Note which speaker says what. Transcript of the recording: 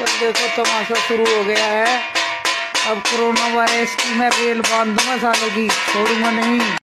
Speaker 1: तो देखो तमाशा शुरू हो गया है। अब कोरोना वायरस की मैं रेल बाँध दूँगा सालों की, छोड़ूँगा नहीं।